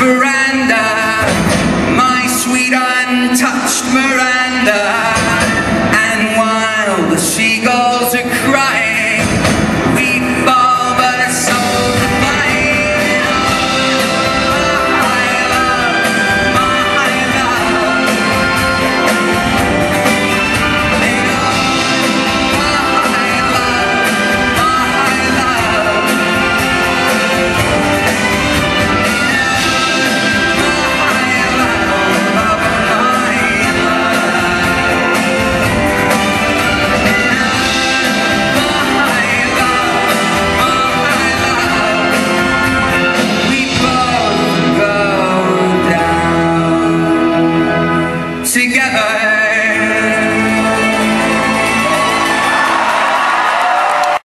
veranda, my sweet untouched Miranda. time